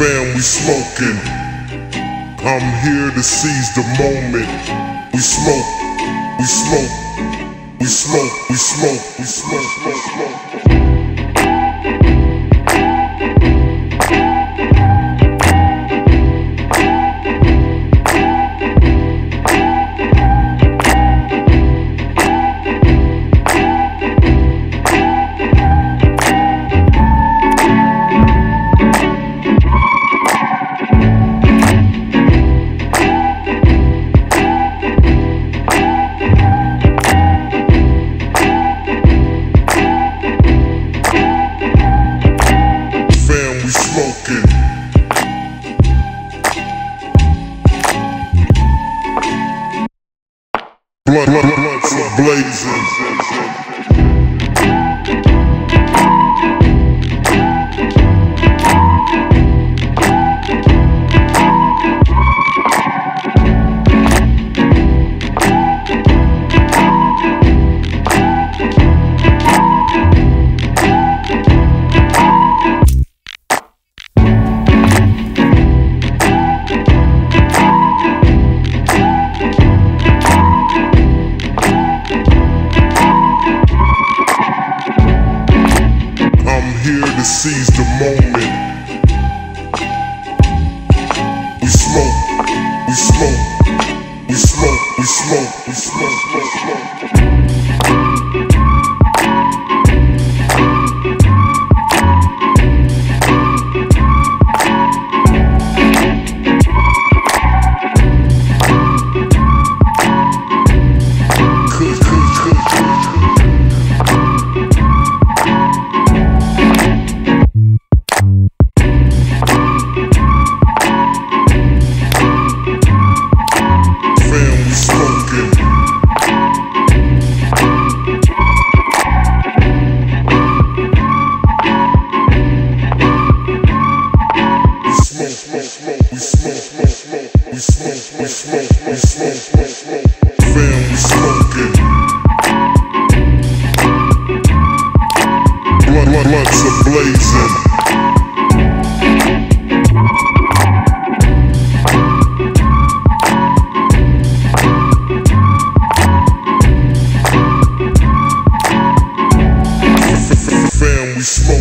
Fam, we smoking. I'm here to seize the moment. We smoke, we smoke, we smoke, we smoke, we smoke, smoke, smoke. Blazing. Seize the moment. We smoke, we smoke, we smoke, we smoke, we smoke, smoke, smoke. smoke, we smoke, smoke, we smoke, we smoke, we smoke, we smoke, smoking. Blazing. We smoke.